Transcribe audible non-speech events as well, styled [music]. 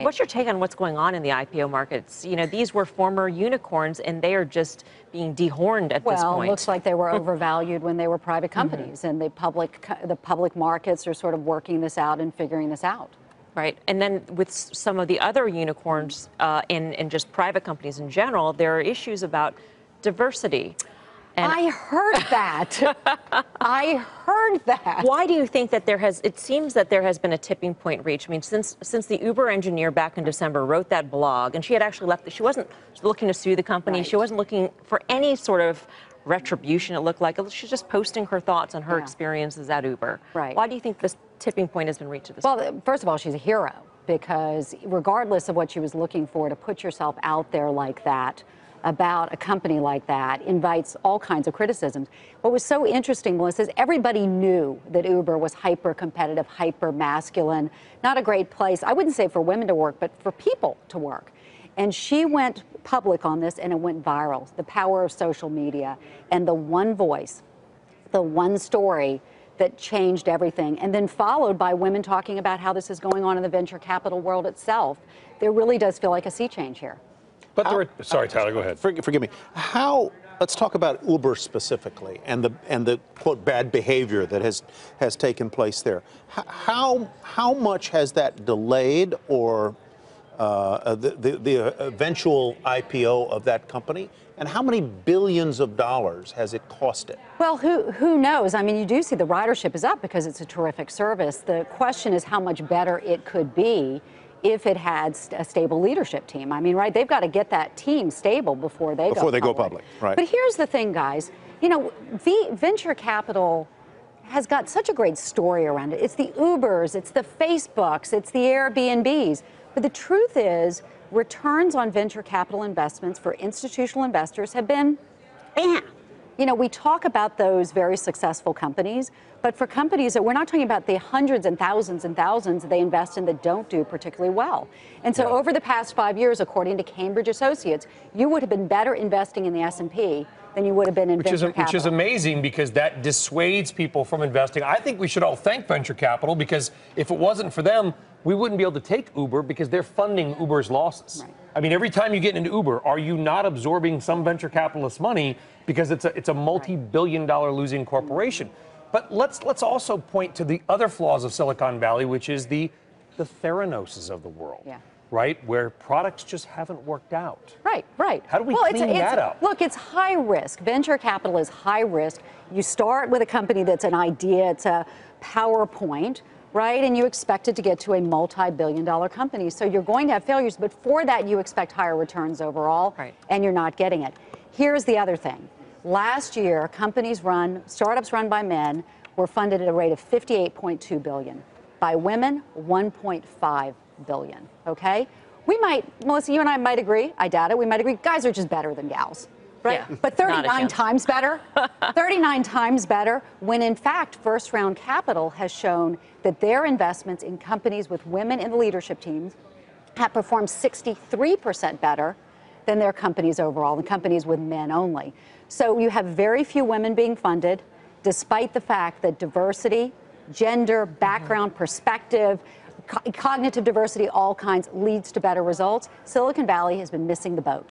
What's your take on what's going on in the IPO markets? You know, these were former unicorns and they are just being dehorned at well, this point. Well, it looks like they were [laughs] overvalued when they were private mm-hmm. companies mm -hmm. and the public the public markets are sort of working this out and figuring this out. Right. And then with some of the other unicorns uh, in, in just private companies in general, there are issues about diversity. And I heard that. [laughs] I heard that. Why do you think that there has, it seems that there has been a tipping point reached? I mean, since, since the Uber engineer back in December wrote that blog, and she had actually left, she wasn't looking to sue the company, right. she wasn't looking for any sort of retribution, it looked like. She's just posting her thoughts on her yeah. experiences at Uber. Right. Why do you think this tipping point has been reached at this well, point? Well, first of all, she's a hero because regardless of what she was looking for, to put yourself out there like that, about a company like that invites all kinds of criticisms. What was so interesting, Melissa, is everybody knew that Uber was hyper competitive, hyper masculine, not a great place. I wouldn't say for women to work, but for people to work. And she went public on this and it went viral. The power of social media and the one voice, the one story that changed everything. And then followed by women talking about how this is going on in the venture capital world itself. There really does feel like a sea change here. But there are, sorry, Tyler, go ahead. Forgive, forgive me. How let's talk about Uber specifically and the and the quote bad behavior that has has taken place there. How how much has that delayed or uh, the, the, the eventual IPO of that company? And how many billions of dollars has it cost it? Well, who who knows? I mean, you do see the ridership is up because it's a terrific service. The question is how much better it could be if it had a stable leadership team. I mean, right, they've got to get that team stable before they before go they public. go public, right? But here's the thing, guys. You know, v venture capital has got such a great story around it. It's the Ubers, it's the Facebooks, it's the Airbnbs. But the truth is, returns on venture capital investments for institutional investors have been, eh, you know, we talk about those very successful companies, but for companies that we're not talking about the hundreds and thousands and thousands they invest in that don't do particularly well. And so yeah. over the past five years, according to Cambridge Associates, you would have been better investing in the S&P than you would have been in which venture is, capital. Which is amazing because that dissuades people from investing. I think we should all thank venture capital because if it wasn't for them, we wouldn't be able to take Uber because they're funding Uber's losses. Right. I mean, every time you get into Uber, are you not absorbing some venture capitalist money because it's a it's a multi-billion dollar losing corporation? But let's let's also point to the other flaws of Silicon Valley, which is the the Theranoses of the world. Yeah right? Where products just haven't worked out. Right, right. How do we well, clean it's, that it's, up? Look, it's high risk. Venture capital is high risk. You start with a company that's an idea, it's a PowerPoint, right? And you expect it to get to a multi-billion dollar company. So you're going to have failures, but for that you expect higher returns overall, right. and you're not getting it. Here's the other thing. Last year, companies run, startups run by men were funded at a rate of 58.2 billion. By women, 1.5 billion, okay? We might, Melissa, you and I might agree, I doubt it, we might agree, guys are just better than gals. Right? Yeah, but 39 times better, [laughs] 39 times better, when in fact, first round capital has shown that their investments in companies with women in the leadership teams have performed 63% better than their companies overall, the companies with men only. So you have very few women being funded, despite the fact that diversity, gender, background, mm -hmm. perspective, co cognitive diversity, all kinds, leads to better results. Silicon Valley has been missing the boat.